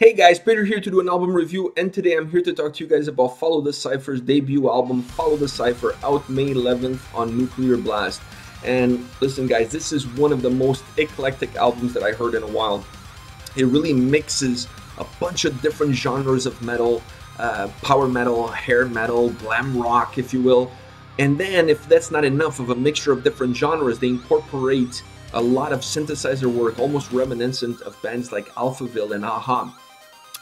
Hey guys, Peter here to do an album review, and today I'm here to talk to you guys about Follow the Cipher's debut album, Follow the Cipher, out May 11th on Nuclear Blast. And listen, guys, this is one of the most eclectic albums that I heard in a while. It really mixes a bunch of different genres of metal, uh, power metal, hair metal, glam rock, if you will. And then, if that's not enough of a mixture of different genres, they incorporate a lot of synthesizer work, almost reminiscent of bands like Alphaville and a-ha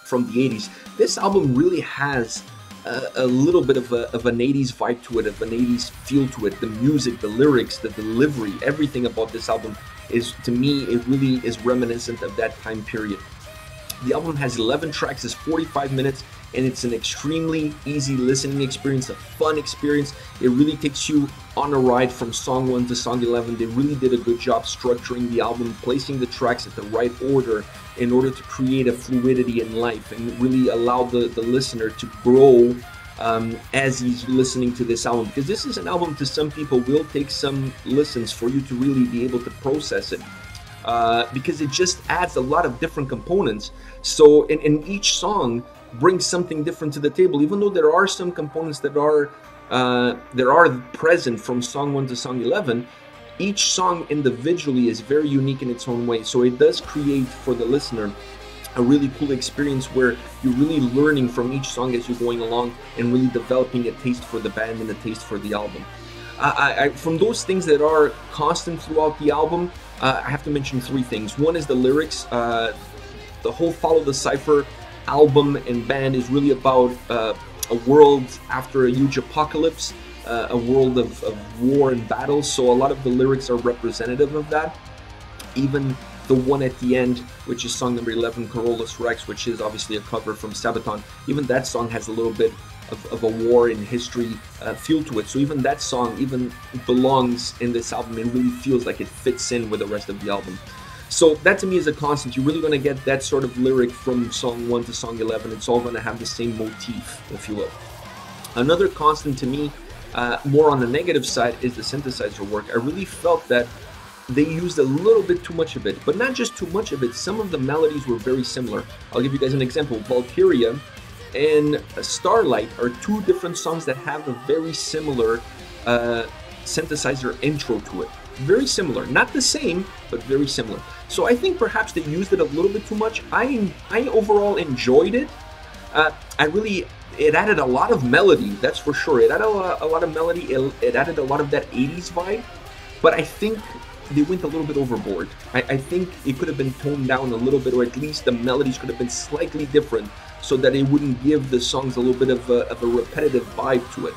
from the 80s. This album really has a, a little bit of, a, of an 80s vibe to it, of an 80s feel to it. The music, the lyrics, the delivery, everything about this album is, to me, it really is reminiscent of that time period. The album has 11 tracks, it's 45 minutes, and it's an extremely easy listening experience, a fun experience. It really takes you on a ride from song 1 to song 11. They really did a good job structuring the album, placing the tracks at the right order in order to create a fluidity in life and really allow the, the listener to grow um, as he's listening to this album. Because this is an album to some people will take some listens for you to really be able to process it. Uh, because it just adds a lot of different components. So, in, each song, brings something different to the table. Even though there are some components that are uh, that are present from song one to song eleven, each song individually is very unique in its own way. So it does create for the listener a really cool experience where you're really learning from each song as you're going along and really developing a taste for the band and a taste for the album. I, I, from those things that are constant throughout the album, uh, I have to mention three things. One is the lyrics. Uh, the whole Follow the Cipher album and band is really about uh, a world after a huge apocalypse, uh, a world of, of, war and battle. So a lot of the lyrics are representative of that. Even the one at the end, which is song number 11, Carolus Rex, which is obviously a cover from Sabaton, even that song has a little bit of, of a war in history uh, feel to it. So even that song even belongs in this album. It really feels like it fits in with the rest of the album. So that to me is a constant. You're really going to get that sort of lyric from song 1 to song 11. It's all going to have the same motif, if you will. Another constant to me, uh, more on the negative side, is the synthesizer work. I really felt that they used a little bit too much of it, but not just too much of it. Some of the melodies were very similar. I'll give you guys an example. Valkyria and Starlight are two different songs that have a very similar uh, synthesizer intro to it. Very similar, not the same, but very similar. So I think perhaps they used it a little bit too much. I I overall enjoyed it. Uh, I really it added a lot of melody, that's for sure. It added a lot, a lot of melody. It, it, added a lot of that 80s vibe. But I think they went a little bit overboard. I, I think it could have been toned down a little bit, or at least the melodies could have been slightly different so that it wouldn't give the songs a little bit of a, of a repetitive vibe to it.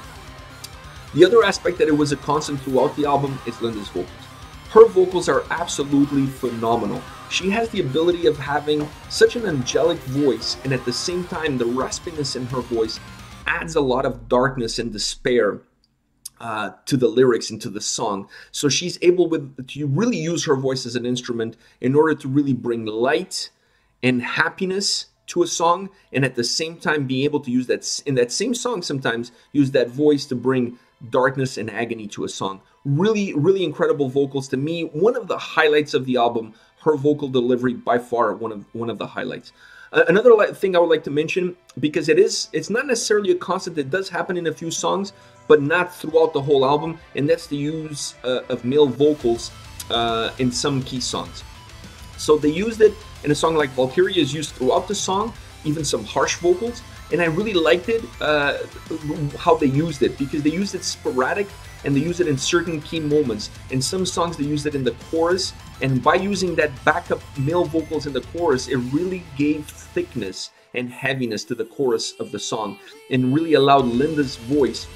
The other aspect that it was a constant throughout the album is Linda's vocals. Her vocals are absolutely phenomenal. She has the ability of having such an angelic voice, and at the same time, the raspiness in her voice adds a lot of darkness and despair uh, to the lyrics and to the song. So she's able with to really use her voice as an instrument in order to really bring light and happiness to a song, and at the same time be able to use that in that same song sometimes use that voice to bring darkness and agony to a song. Really, really incredible vocals to me. One of the highlights of the album. Her vocal delivery by far one of one of the highlights. Uh, another thing I would like to mention because it is it's not necessarily a constant. It does happen in a few songs, but not throughout the whole album, and that's the use uh, of male vocals uh, in some key songs. So they used it in a song like Valkyria is used throughout the song, even some harsh vocals and I really liked it uh, how they used it because they used it sporadic and they use it in certain key moments. In some songs, they use it in the chorus, and by using that backup male vocals in the chorus, it really gave thickness and heaviness to the chorus of the song, and really allowed Linda's voice,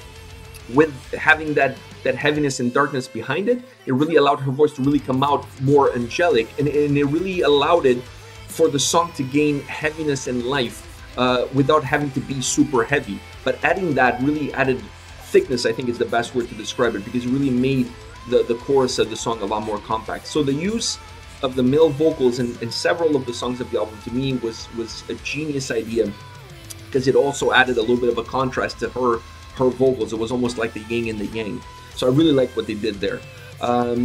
with having that that heaviness and darkness behind it, it really allowed her voice to really come out more angelic, and, and it really allowed it for the song to gain heaviness and life uh, without having to be super heavy. But adding that really added thickness, I think is the best word to describe it because it really made the, the chorus of the song a lot more compact. So the use of the male vocals in, in several of the songs of the album to me was was a genius idea because it also added a little bit of a contrast to her her vocals. It was almost like the yin and the yang. So I really like what they did there. Um,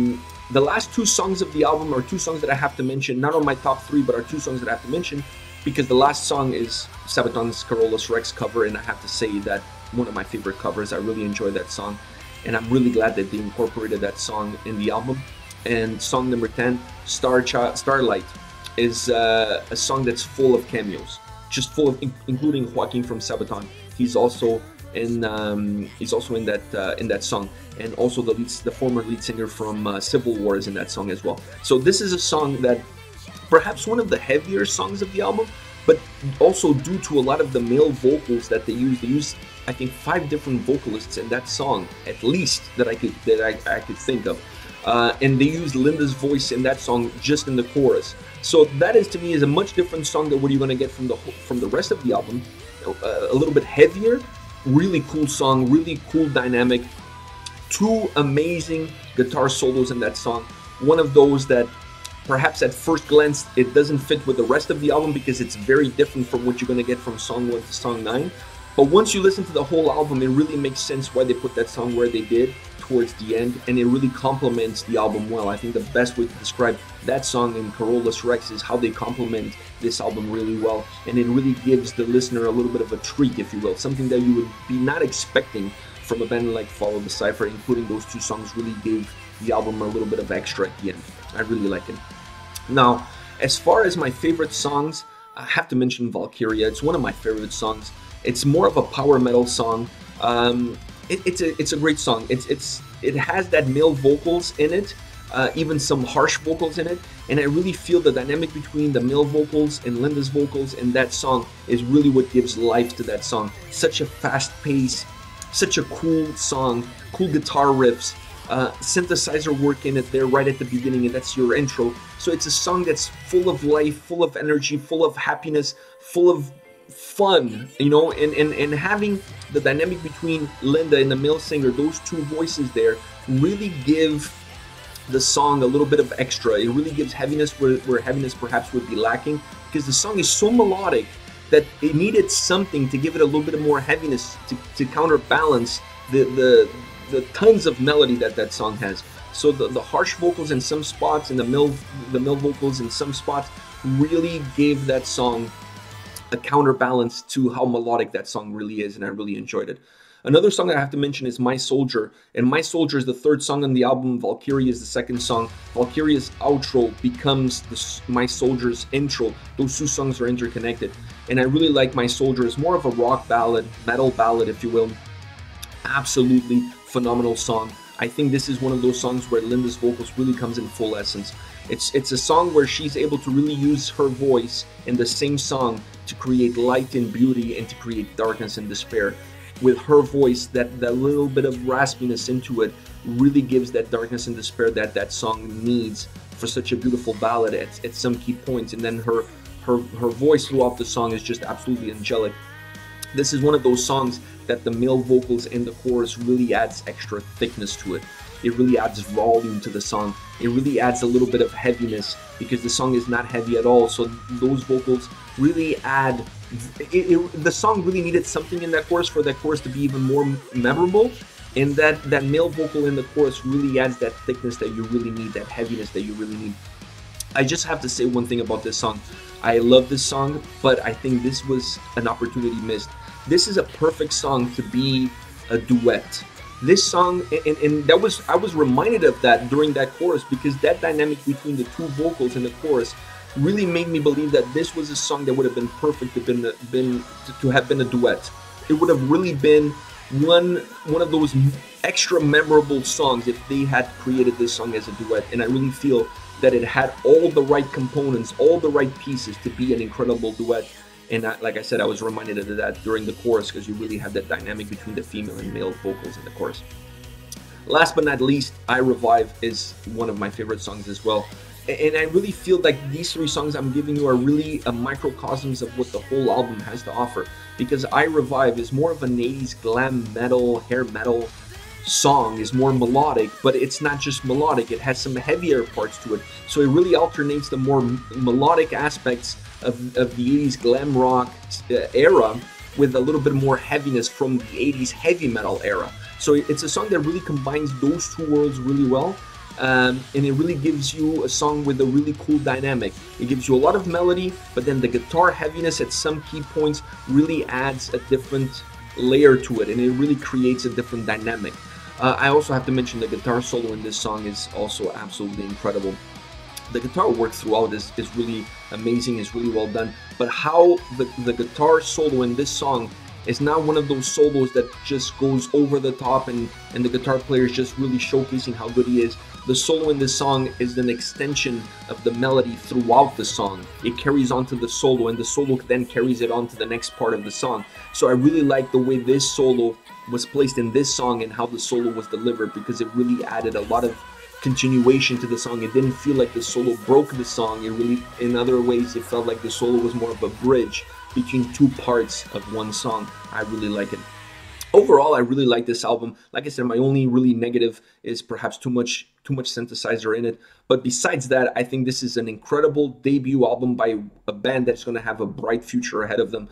the last two songs of the album are two songs that I have to mention, not on my top three, but are two songs that I have to mention. because the last song is Sabaton's Carolus Rex cover, and I have to say that one of my favorite covers. I really enjoy that song, and I'm really glad that they incorporated that song in the album. And song number 10, Star Ch- Starlight, is uh, a song that's full of cameos, just full of, in- including Joakim from Sabaton. He's also in um, he's also in that uh, in that song, and also the lead, the former lead singer from uh, Civil War is in that song as well. So this is a song that perhaps one of the heavier songs of the album, but also due to a lot of the male vocals that they use. They use I think five different vocalists in that song at least that I could that I, I could think of. Uh, and they use Linda's voice in that song just in the chorus. So that is to me is a much different song than what you're gonna get from the from the rest of the album. Uh, a little bit heavier, really cool song, really cool dynamic. Two amazing guitar solos in that song. One of those that perhaps at first glance it doesn't fit with the rest of the album because it's very different from what you're gonna get from song one to song nine. But once you listen to the whole album, it really makes sense why they put that song where they did towards the end, and it really complements the album well. I think the best way to describe that song in Carolus Rex is how they complement this album really well, and it really gives the listener a little bit of a treat, if you will, something that you would be not expecting from a band like Follow the Cipher, including those two songs really gave the album a little bit of extra at the end. I really like it. Now, as far as my favorite songs, I have to mention Valkyria. It's one of my favorite songs. It's more of a power metal song. Um, it, it's a it's a great song. It's it's it has that male vocals in it, uh, even some harsh vocals in it, and I really feel the dynamic between the male vocals and Linda's vocals in that song is really what gives life to that song. Such a fast pace, such a cool song, cool guitar riffs, uh, synthesizer work in it there right at the beginning, and that's your intro. So it's a song that's full of life, full of energy, full of happiness, full of fun, you know, and, and, and having the dynamic between Linda and the male singer, those two voices there, really give the song a little bit of extra. It really gives heaviness where, where heaviness perhaps would be lacking because the song is so melodic that it needed something to give it a little bit of more heaviness to, to counterbalance the, the the tons of melody that that song has. So the, the harsh vocals in some spots and the male the male vocals in some spots really gave that song a counterbalance to how melodic that song really is, and I really enjoyed it. Another song that I have to mention is My Soldier, and My Soldier is the third song on the album. Valkyrie is the second song. Valkyria's outro becomes the, My Soldier's intro. Those two songs are interconnected, and I really like My Soldier. It's more of a rock ballad, metal ballad, if you will. Absolutely phenomenal song. I think this is one of those songs where Linda's vocals really comes in full essence. It's it's a song where she's able to really use her voice in the same song to create light and beauty and to create darkness and despair. With her voice, that, that little bit of raspiness into it really gives that darkness and despair that that song needs for such a beautiful ballad at, at some key points. And then her her her voice throughout the song is just absolutely angelic. This is one of those songs that the male vocals in the chorus really adds extra thickness to it. It really adds volume to the song. It really adds a little bit of heaviness because the song is not heavy at all. So those vocals really add. It, it, the song really needed something in that chorus for that chorus to be even more memorable. And that that male vocal in the chorus really adds that thickness that you really need, that heaviness that you really need. I just have to say one thing about this song. I love this song, but I think this was an opportunity missed. This is a perfect song to be a duet. This song, and, and that was I was reminded of that during that chorus because that dynamic between the two vocals in the chorus really made me believe that this was a song that would have been perfect to been been to have been a duet. It would have really been one one of those extra memorable songs if they had created this song as a duet. And I really feel that it had all the right components, all the right pieces to be an incredible duet. And I, like I said, I was reminded of that during the chorus because you really have that dynamic between the female and male vocals in the chorus. Last but not least, I Revive is one of my favorite songs as well. And I really feel like these three songs I'm giving you are really a microcosms of what the whole album has to offer. Because I Revive is more of an 80s glam metal, hair metal song, is more melodic, but it's not just melodic, it has some heavier parts to it. So it really alternates the more melodic aspects of, of the 80s glam rock uh, era with a little bit more heaviness from the 80s heavy metal era. So it's a song that really combines those two worlds really well. um, and it really gives you a song with a really cool dynamic. It gives you a lot of melody, but then the guitar heaviness at some key points really adds a different layer to it, and it really creates a different dynamic. Uh, I also have to mention the guitar solo in this song is also absolutely incredible. The guitar work throughout is, is really amazing, is really well done, but how the, the guitar solo in this song it's not one of those solos that just goes over the top and, and the guitar player is just really showcasing how good he is. The solo in this song is an extension of the melody throughout the song. It carries on to the solo and the solo then carries it on to the next part of the song. So I really like the way this solo was placed in this song and how the solo was delivered because it really added a lot of continuation to the song. It didn't feel like the solo broke the song. It really, in other ways, it felt like the solo was more of a bridge between two parts of one song. I really like it. Overall, I really like this album. Like I said, my only really negative is perhaps too much too much synthesizer in it. But besides that, I think this is an incredible debut album by a band that's going to have a bright future ahead of them.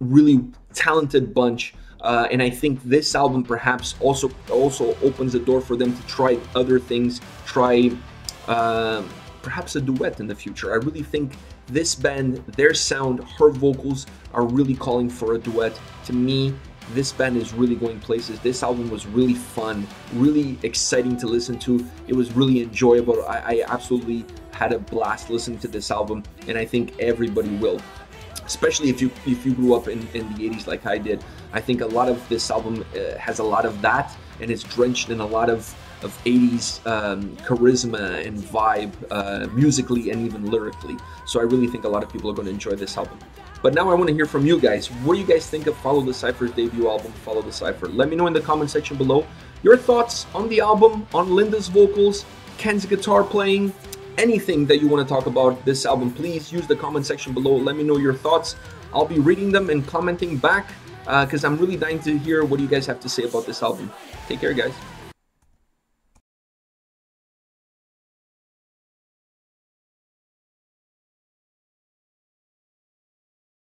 Really talented bunch. Uh, and I think this album perhaps also also opens the door for them to try other things, try uh, perhaps a duet in the future. I really think this band, their sound, her vocals are really calling for a duet. To me, this band is really going places. This album was really fun, really exciting to listen to. It was really enjoyable. I, I absolutely had a blast listening to this album, and I think everybody will especially if you if you grew up in, in the 80s like I did. I think a lot of this album uh, has a lot of that and it's drenched in a lot of of 80s um, charisma and vibe uh, musically and even lyrically. So I really think a lot of people are going to enjoy this album. But now I want to hear from you guys. What do you guys think of Follow the Cipher's debut album, Follow the Cipher? Let me know in the comment section below your thoughts on the album, on Linda's vocals, Ken's guitar playing, anything that you want to talk about this album. Please use the comment section below. Let me know your thoughts. I'll be reading them and commenting back because uh, I'm really dying to hear what you guys have to say about this album. Take care, guys.